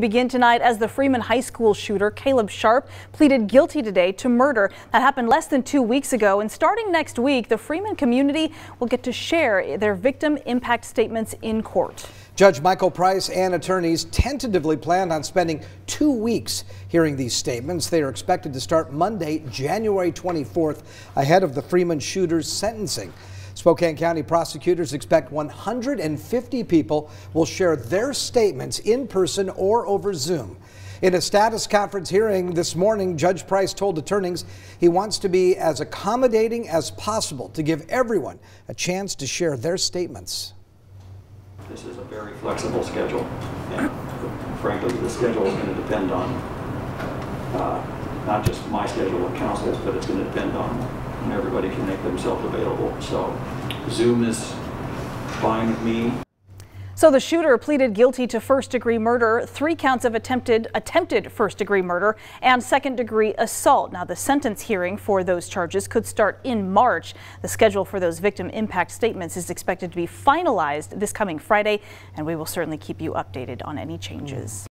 begin tonight as the Freeman High School shooter Caleb Sharp pleaded guilty today to murder. That happened less than two weeks ago. And starting next week, the Freeman community will get to share their victim impact statements in court. Judge Michael Price and attorneys tentatively planned on spending two weeks hearing these statements. They are expected to start Monday, January 24th, ahead of the Freeman shooter's sentencing. Spokane County prosecutors expect 150 people will share their statements in person or over Zoom. In a status conference hearing this morning, Judge Price told attorneys he wants to be as accommodating as possible to give everyone a chance to share their statements. This is a very flexible schedule, and frankly, the schedule is going to depend on uh, not just my schedule with councils, but it's going to depend on and everybody can make themselves available. So Zoom is fine with me. So the shooter pleaded guilty to first degree murder, three counts of attempted attempted first degree murder and second degree assault. Now the sentence hearing for those charges could start in March. The schedule for those victim impact statements is expected to be finalized this coming Friday and we will certainly keep you updated on any changes.